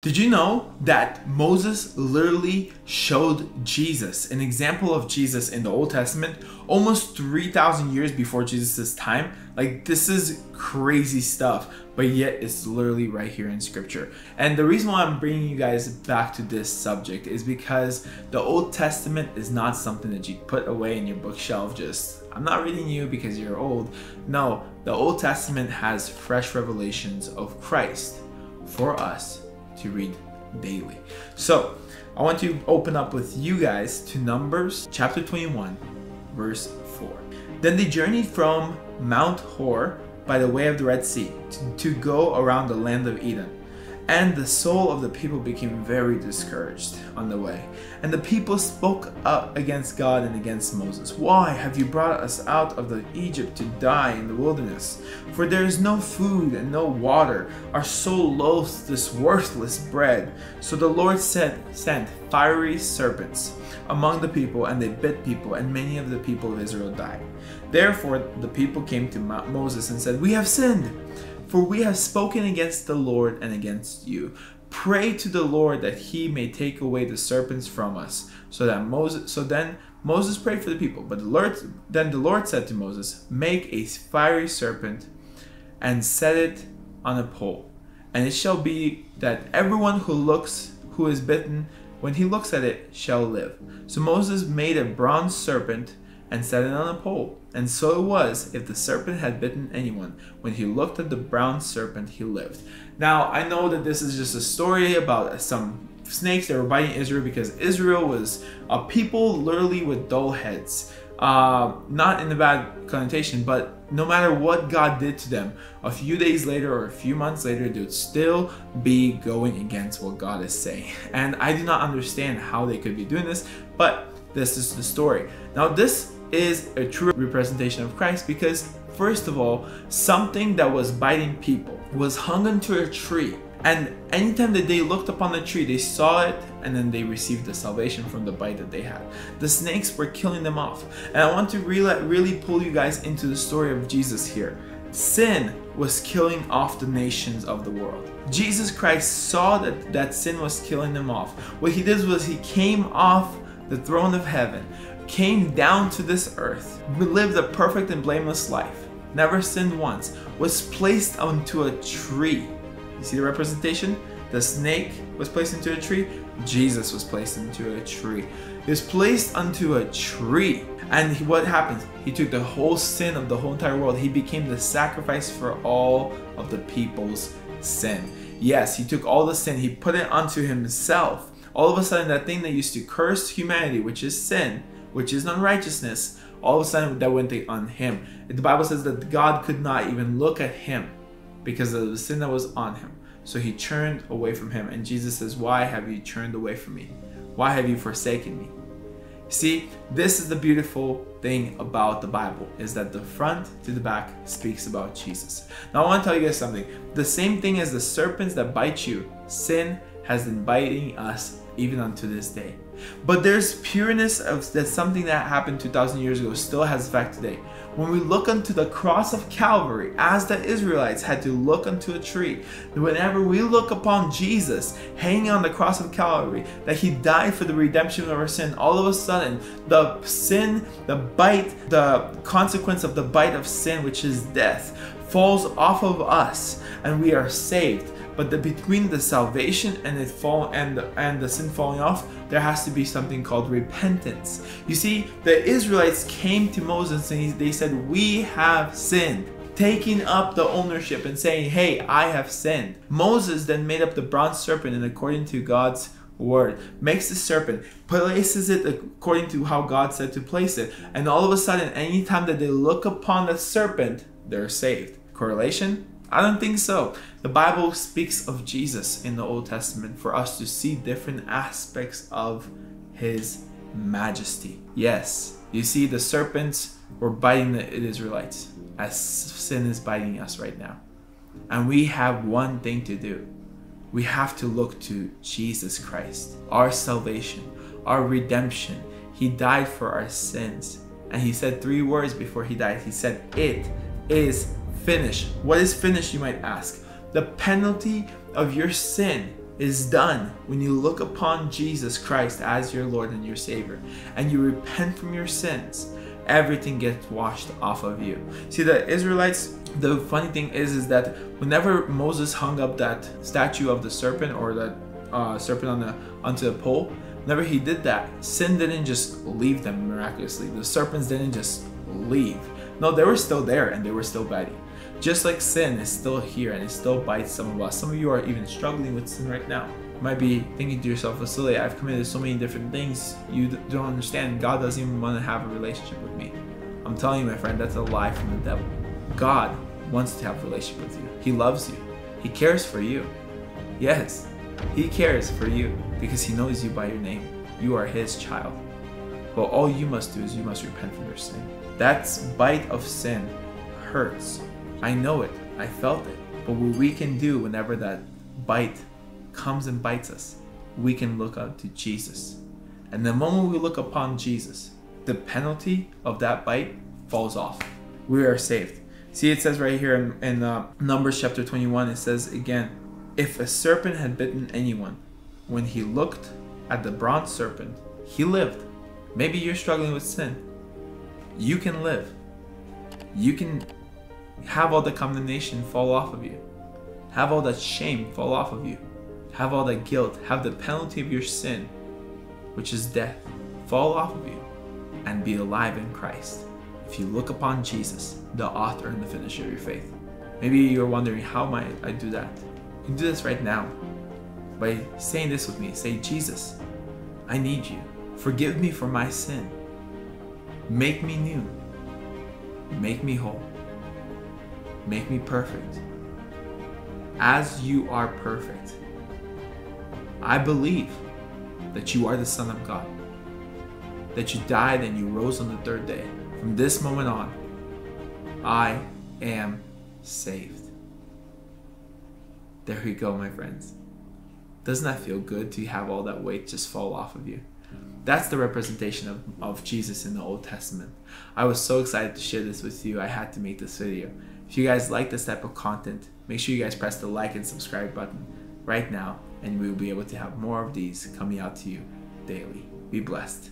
Did you know that Moses literally showed Jesus, an example of Jesus in the Old Testament, almost 3,000 years before Jesus' time? Like, this is crazy stuff, but yet it's literally right here in scripture. And the reason why I'm bringing you guys back to this subject is because the Old Testament is not something that you put away in your bookshelf just I'm not reading you because you're old. No, the Old Testament has fresh revelations of Christ for us to read daily. So I want to open up with you guys to Numbers chapter 21, verse 4. Then they journeyed from Mount Hor by the way of the Red Sea to, to go around the land of Edom. And the soul of the people became very discouraged on the way. And the people spoke up against God and against Moses. Why have you brought us out of the Egypt to die in the wilderness? For there is no food and no water. Our soul loathes this worthless bread. So the Lord said, sent fiery serpents among the people, and they bit people, and many of the people of Israel died. Therefore the people came to Moses and said, We have sinned for we have spoken against the Lord and against you. Pray to the Lord that he may take away the serpents from us. So that Moses so then Moses prayed for the people. But the Lord then the Lord said to Moses, Make a fiery serpent and set it on a pole. And it shall be that everyone who looks who is bitten, when he looks at it, shall live. So Moses made a bronze serpent and set it on a pole. And so it was, if the serpent had bitten anyone, when he looked at the bronze serpent, he lived. Now, I know that this is just a story about some snakes that were biting Israel because Israel was a people literally with dull heads. Uh, not in a bad connotation, but no matter what God did to them, a few days later or a few months later, they would still be going against what God is saying. And I do not understand how they could be doing this, but this is the story. Now, this is a true representation of Christ because, first of all, something that was biting people was hung onto a tree. And anytime that they looked upon the tree, they saw it and then they received the salvation from the bite that they had. The snakes were killing them off. And I want to really, really pull you guys into the story of Jesus here. Sin was killing off the nations of the world. Jesus Christ saw that that sin was killing them off. What he did was he came off the throne of heaven, came down to this earth, lived a perfect and blameless life, never sinned once, was placed onto a tree. You see the representation? The snake was placed into a tree, Jesus was placed into a tree. He was placed onto a tree. And what happens? He took the whole sin of the whole entire world. He became the sacrifice for all of the people's sin. Yes, he took all the sin, he put it onto himself. All of a sudden, that thing that used to curse humanity, which is sin, which is unrighteousness, all of a sudden that went on him. The Bible says that God could not even look at him because of the sin that was on him. So he turned away from him. And Jesus says, Why have you turned away from me? Why have you forsaken me? See, this is the beautiful thing about the Bible is that the front to the back speaks about Jesus. Now I want to tell you guys something. The same thing as the serpents that bite you, sin has been biting us even unto this day. But there's pureness of that something that happened 2,000 years ago still has effect today. When we look unto the cross of Calvary, as the Israelites had to look unto a tree, whenever we look upon Jesus hanging on the cross of Calvary, that he died for the redemption of our sin, all of a sudden, the sin, the bite, the consequence of the bite of sin, which is death, falls off of us and we are saved but the, between the salvation and it fall and the, and the sin falling off, there has to be something called repentance. You see, the Israelites came to Moses and he, they said, "We have sinned." taking up the ownership and saying, Hey, I have sinned. Moses then made up the bronze serpent, and according to God's word, makes the serpent, places it according to how God said to place it, and all of a sudden, anytime that they look upon the serpent, they're saved. Correlation? I don't think so. The Bible speaks of Jesus in the Old Testament for us to see different aspects of his majesty. Yes, you see, the serpents were biting the Israelites as sin is biting us right now. And we have one thing to do we have to look to Jesus Christ, our salvation, our redemption. He died for our sins. And he said three words before he died. He said, It is finished. What is finished, you might ask? The penalty of your sin is done when you look upon Jesus Christ as your Lord and your Savior and you repent from your sins, everything gets washed off of you. See, the Israelites, the funny thing is, is that whenever Moses hung up that statue of the serpent or that uh, serpent on the onto the pole, whenever he did that, sin didn't just leave them miraculously. The serpents didn't just leave. No, they were still there and they were still biting. Just like sin is still here and it still bites some of us. Some of you are even struggling with sin right now. You might be thinking to yourself, Vasiliy, I've committed so many different things. You don't understand. God doesn't even want to have a relationship with me. I'm telling you, my friend, that's a lie from the devil. God wants to have a relationship with you. He loves you. He cares for you. Yes, He cares for you because He knows you by your name. You are His child. But all you must do is you must repent from your sin. That bite of sin hurts. I know it. I felt it. But what we can do whenever that bite comes and bites us, we can look up to Jesus. And the moment we look upon Jesus, the penalty of that bite falls off. We are saved. See, it says right here in, in uh, Numbers chapter 21, it says again, if a serpent had bitten anyone, when he looked at the bronze serpent, he lived. Maybe you're struggling with sin. You can live. You can have all the condemnation fall off of you. Have all that shame fall off of you. Have all that guilt, have the penalty of your sin, which is death, fall off of you and be alive in Christ. If you look upon Jesus, the author and the finisher of your faith. Maybe you're wondering, how might I do that? You can do this right now by saying this with me. Say, Jesus, I need you. Forgive me for my sin. Make me new. Make me whole. Make me perfect. As you are perfect, I believe that you are the Son of God, that you died and you rose on the third day. From this moment on, I am saved. There we go, my friends. Doesn't that feel good to have all that weight just fall off of you? That's the representation of, of Jesus in the Old Testament. I was so excited to share this with you, I had to make this video. If you guys like this type of content, make sure you guys press the like and subscribe button right now, and we will be able to have more of these coming out to you daily. Be blessed.